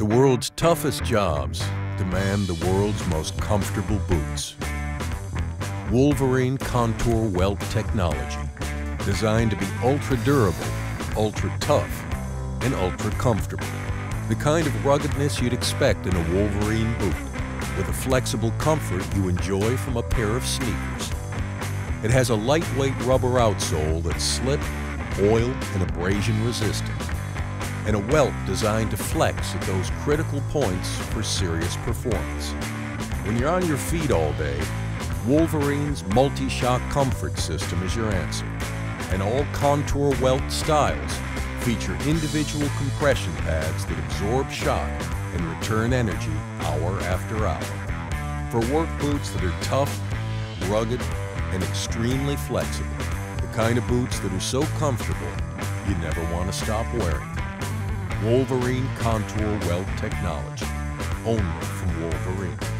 The world's toughest jobs demand the world's most comfortable boots. Wolverine Contour Welt technology, designed to be ultra durable, ultra tough, and ultra comfortable. The kind of ruggedness you'd expect in a Wolverine boot, with the flexible comfort you enjoy from a pair of sneakers. It has a lightweight rubber outsole that's slip, oil, and abrasion resistant, and a welt designed to flex at those critical points for serious performance. When you're on your feet all day, Wolverine's multi-shock comfort system is your answer, and all contour welt styles feature individual compression pads that absorb shock and return energy hour after hour. For work boots that are tough, rugged, and extremely flexible, the kind of boots that are so comfortable you never want to stop wearing them. Wolverine Contour Welt Technology, only from Wolverine.